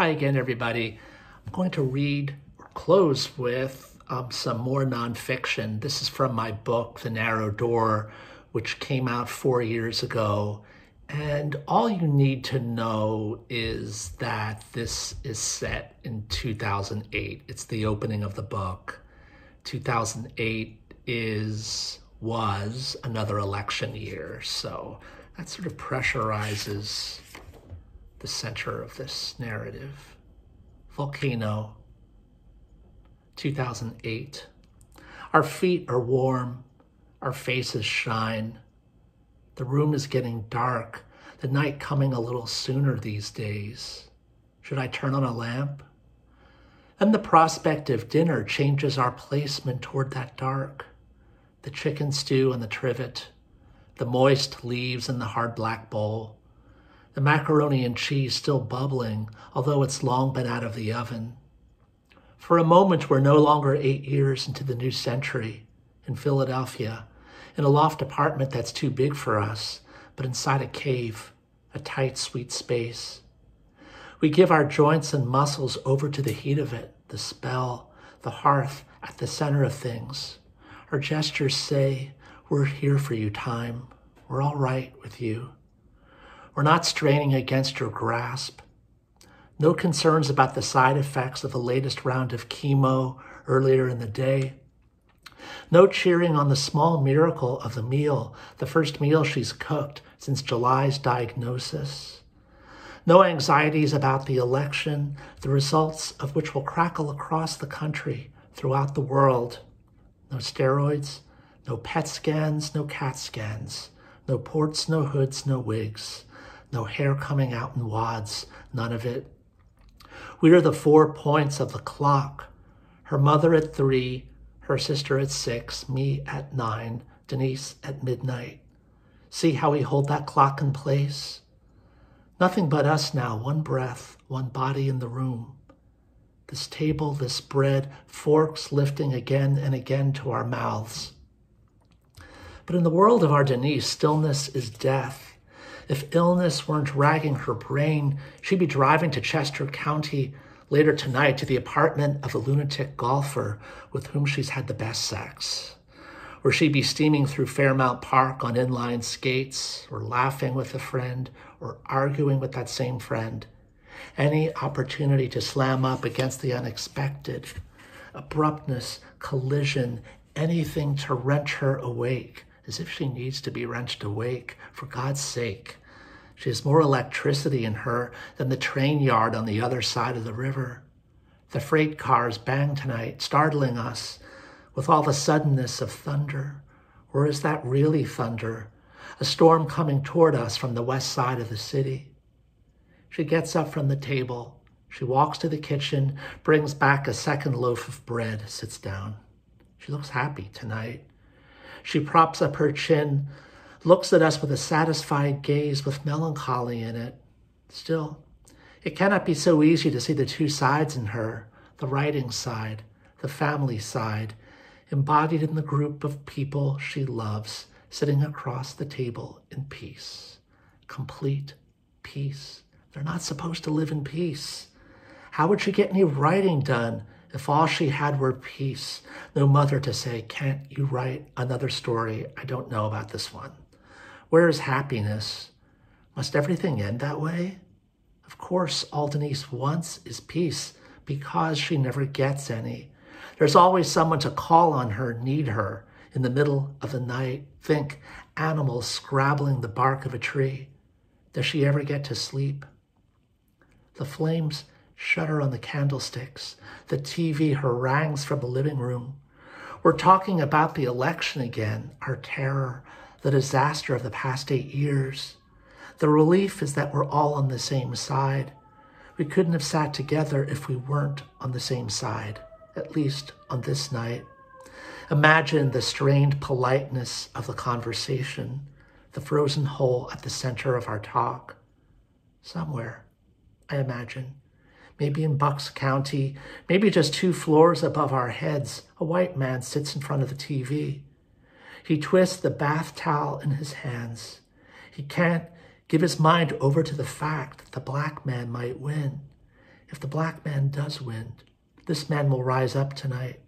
Hi again, everybody. I'm going to read or close with um, some more nonfiction. This is from my book, The Narrow Door, which came out four years ago. And all you need to know is that this is set in 2008. It's the opening of the book. 2008 is was another election year, so that sort of pressurizes the center of this narrative. Volcano, 2008. Our feet are warm, our faces shine. The room is getting dark, the night coming a little sooner these days. Should I turn on a lamp? And the prospect of dinner changes our placement toward that dark. The chicken stew and the trivet, the moist leaves in the hard black bowl, the macaroni and cheese still bubbling, although it's long been out of the oven. For a moment, we're no longer eight years into the new century in Philadelphia, in a loft apartment that's too big for us, but inside a cave, a tight, sweet space. We give our joints and muscles over to the heat of it, the spell, the hearth at the center of things. Our gestures say, We're here for you, time. We're all right with you. We're not straining against your grasp. No concerns about the side effects of the latest round of chemo earlier in the day. No cheering on the small miracle of the meal, the first meal she's cooked since July's diagnosis. No anxieties about the election, the results of which will crackle across the country, throughout the world. No steroids, no PET scans, no CAT scans, no ports, no hoods, no wigs no hair coming out in wads, none of it. We are the four points of the clock. Her mother at three, her sister at six, me at nine, Denise at midnight. See how we hold that clock in place? Nothing but us now, one breath, one body in the room. This table, this bread, forks lifting again and again to our mouths. But in the world of our Denise, stillness is death. If illness weren't ragging her brain, she'd be driving to Chester County later tonight to the apartment of a lunatic golfer with whom she's had the best sex. Or she'd be steaming through Fairmount Park on inline skates, or laughing with a friend, or arguing with that same friend. Any opportunity to slam up against the unexpected, abruptness, collision, anything to wrench her awake, as if she needs to be wrenched awake, for God's sake. She has more electricity in her than the train yard on the other side of the river. The freight cars bang tonight, startling us with all the suddenness of thunder. Or is that really thunder? A storm coming toward us from the west side of the city. She gets up from the table. She walks to the kitchen, brings back a second loaf of bread, sits down. She looks happy tonight. She props up her chin, looks at us with a satisfied gaze with melancholy in it. Still, it cannot be so easy to see the two sides in her the writing side, the family side, embodied in the group of people she loves, sitting across the table in peace. Complete peace. They're not supposed to live in peace. How would she get any writing done if all she had were peace? No mother to say, Can't you write another story? I don't know about this one. Where is happiness? Must everything end that way? Of course, all Denise wants is peace because she never gets any. There's always someone to call on her, need her in the middle of the night. Think animals scrabbling the bark of a tree. Does she ever get to sleep? The flames shudder on the candlesticks. The TV harangues from the living room. We're talking about the election again, our terror, the disaster of the past eight years. The relief is that we're all on the same side. We couldn't have sat together if we weren't on the same side, at least on this night. Imagine the strained politeness of the conversation, the frozen hole at the center of our talk. Somewhere, I imagine, maybe in Bucks County, maybe just two floors above our heads, a white man sits in front of the TV. He twists the bath towel in his hands. He can't give his mind over to the fact that the black man might win. if the black man does win, this man will rise up tonight.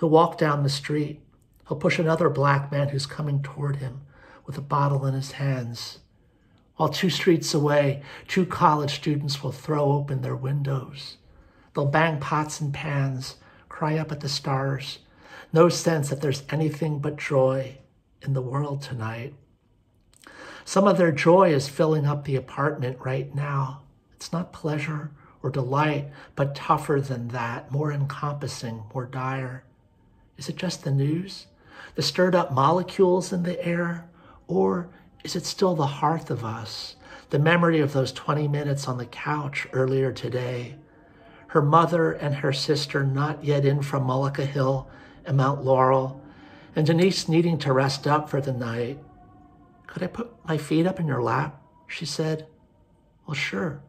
He'll walk down the street. He'll push another black man who's coming toward him with a bottle in his hands. While two streets away, two college students will throw open their windows. They'll bang pots and pans, cry up at the stars. No sense that there's anything but joy in the world tonight. Some of their joy is filling up the apartment right now. It's not pleasure or delight, but tougher than that, more encompassing, more dire. Is it just the news? The stirred up molecules in the air? Or is it still the hearth of us? The memory of those 20 minutes on the couch earlier today? Her mother and her sister not yet in from Mullica Hill and Mount Laurel, and Denise needing to rest up for the night. Could I put my feet up in your lap? She said. Well, sure,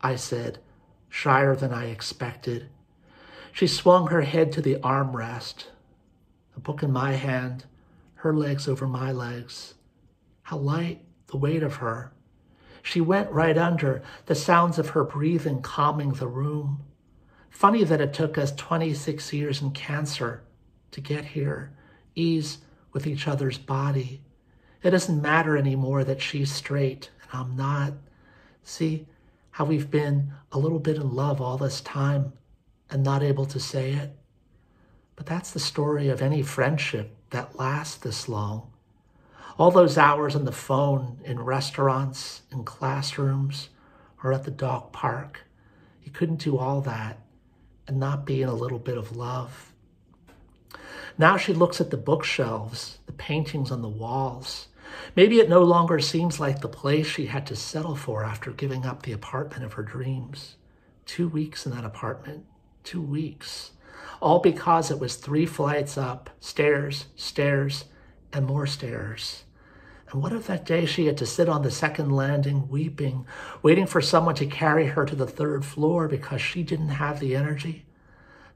I said, shyer than I expected. She swung her head to the armrest, a book in my hand, her legs over my legs. How light the weight of her. She went right under, the sounds of her breathing calming the room. Funny that it took us 26 years in cancer to get here, ease with each other's body. It doesn't matter anymore that she's straight and I'm not. See how we've been a little bit in love all this time and not able to say it? But that's the story of any friendship that lasts this long. All those hours on the phone, in restaurants, in classrooms, or at the dog park, you couldn't do all that and not be in a little bit of love. Now she looks at the bookshelves, the paintings on the walls. Maybe it no longer seems like the place she had to settle for after giving up the apartment of her dreams. Two weeks in that apartment, two weeks. All because it was three flights up, stairs, stairs, and more stairs. And what if that day she had to sit on the second landing weeping, waiting for someone to carry her to the third floor because she didn't have the energy?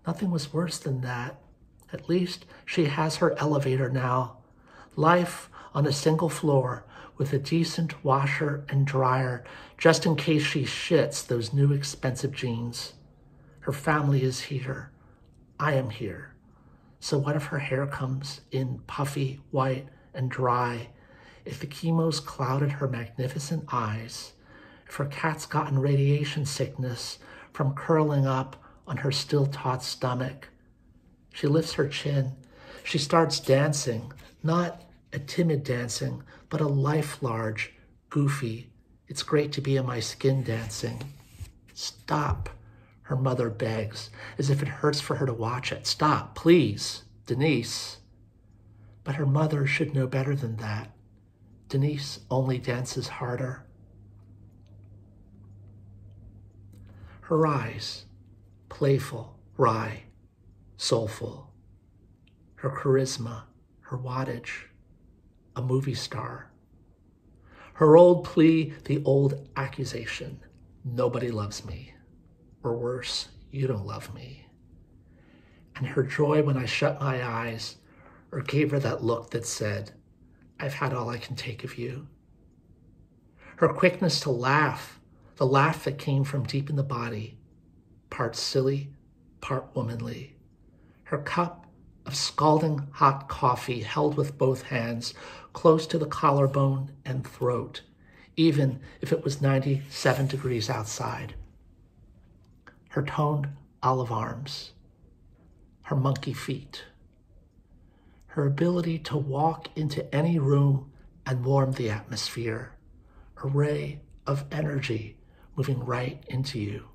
Nothing was worse than that. At least she has her elevator now. Life on a single floor with a decent washer and dryer just in case she shits those new expensive jeans. Her family is here. I am here. So what if her hair comes in puffy, white, and dry? If the chemo's clouded her magnificent eyes? If her cat's gotten radiation sickness from curling up on her still taut stomach? She lifts her chin. She starts dancing, not a timid dancing, but a life large, goofy. It's great to be in my skin dancing. Stop, her mother begs, as if it hurts for her to watch it. Stop, please, Denise. But her mother should know better than that. Denise only dances harder. Her eyes, playful, wry, soulful. Her charisma, her wattage, a movie star. Her old plea, the old accusation nobody loves me. Or worse, you don't love me. And her joy when I shut my eyes or gave her that look that said, I've had all I can take of you. Her quickness to laugh, the laugh that came from deep in the body, part silly, part womanly. Her cup of scalding hot coffee held with both hands close to the collarbone and throat, even if it was 97 degrees outside. Her toned olive arms, her monkey feet, her ability to walk into any room and warm the atmosphere, a ray of energy moving right into you.